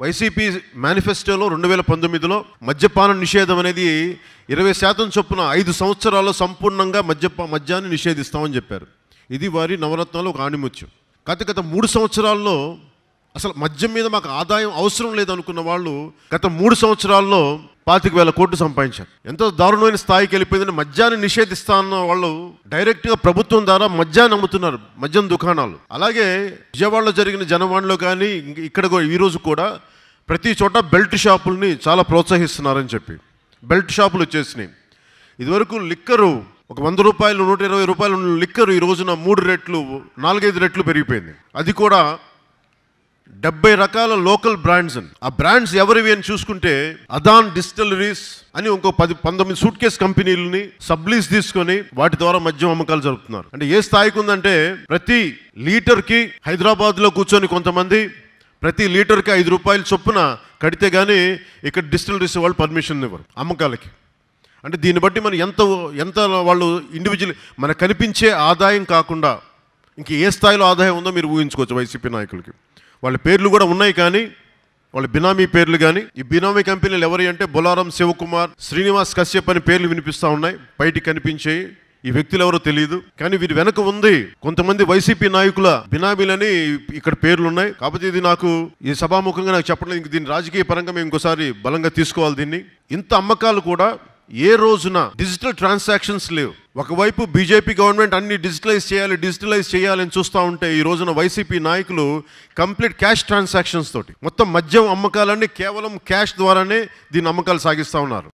YCP మేనిఫెస్టోలో రెండు వేల పంతొమ్మిదిలో మద్యపాన నిషేధం అనేది ఇరవై శాతం చొప్పున ఐదు సంవత్సరాల్లో సంపూర్ణంగా మద్యప మద్యాన్ని నిషేధిస్తామని చెప్పారు. ఇది వారి నవరత్నాలు ఒక ఆణిముత్యం. గత గత మూడు సంవత్సరాల్లో అసలు మద్యం మీద మాకు ఆదాయం అవసరం లేదనుకున్న వాళ్ళు గత మూడు సంవత్సరాల్లో పాతిక వేల కోట్లు సంపాదించారు. ఎంతో దారుణమైన స్థాయికి వెళ్ళిపోయిందని మద్యాన్ని నిషేధిస్తా అన్న వాళ్ళు డైరెక్ట్గా ప్రభుత్వం ద్వారా మద్యాన్ని అమ్ముతున్నారు మద్యం దుకాణాలు. అలాగే విజయవాడలో జరిగిన జనవాణిలో కానీ ఇక్కడ ఈరోజు ఈ రోజు కూడా ప్రతి చోట బెల్ట్ షాపుల్ని చాలా ప్రోత్సహిస్తున్నారని చెప్పి. బెల్ట్ షాపులు వచ్చేసినాయి. ఇదివరకు లిక్కరు ఒక వంద రూపాయలు నూట ఇరవై రూపాయలు ఉన్న లిక్కరు ఈ రోజున మూడు రెట్లు నాలుగైదు రెట్లు పెరిగిపోయింది. అది కూడా డెబ్బై రకాల లోకల్ బ్రాండ్స్ అని. ఆ బ్రాండ్స్ ఎవరివి అని చూసుకుంటే అదాన్ డిస్టిలరీస్ అని ఇంకో పది పంతొమ్మిది సూట్ కేస్ కంపెనీలని సబ్లీస్ తీసుకొని వాటి ద్వారా మద్యం అమ్మకాలు జరుపుతున్నారు. అంటే ఏ స్థాయికి ఉందంటే ప్రతి లీటర్కి హైదరాబాద్లో కూర్చొని కొంతమంది ప్రతి లీటర్కి ఐదు రూపాయలు చొప్పున కడితే కానీ ఇక్కడ డిస్టిలరీస్ వాళ్ళు పర్మిషన్ ఇవ్వరు అమ్మకాలకి. అంటే దీన్ని బట్టి మనం ఎంత ఎంత వాళ్ళు ఇండివిజువల్ మనకు కనిపించే ఆదాయం కాకుండా ఇంక ఏ స్థాయిలో ఆదాయం ఉందో మీరు ఊహించుకోవచ్చు వైసీపీ నాయకులకి. వాళ్ళ పేర్లు కూడా ఉన్నాయి కానీ వాళ్ళ బినామీ పేర్లు కానీ. ఈ బినామీ కంపెనీలు ఎవరి అంటే బొలారం శివకుమార్ శ్రీనివాస్ కశ్యప్ అని పేర్లు వినిపిస్తూ ఉన్నాయి. బయటికి కనిపించేవి ఈ వ్యక్తులు ఎవరో తెలియదు కానీ వీరి వెనక ఉంది కొంతమంది వైసీపీ నాయకుల బినామీలని ఇక్కడ పేర్లు ఉన్నాయి. కాకపోతే ఇది నాకు ఈ సభాముఖంగా నాకు చెప్పడం దీన్ని రాజకీయ పరంగా మేము ఇంకోసారి బలంగా తీసుకోవాలి దీన్ని. ఇంత అమ్మకాలు కూడా ఏ రోజున డిజిటల్ ట్రాన్సాక్షన్స్ లేవు? ఒకవైపు బీజేపీ గవర్నమెంట్ అన్ని డిజిటలైజ్ చేయాలి డిజిటలైజ్ చేయాలని చూస్తూ ఉంటే ఈ రోజున వైసీపీ నాయకులు కంప్లీట్ క్యాష్ ట్రాన్సాక్షన్స్ తోటి మొత్తం మద్యం అమ్మకాలన్నీ కేవలం క్యాష్ ద్వారానే దీని అమ్మకాలు సాగిస్తూ ఉన్నారు.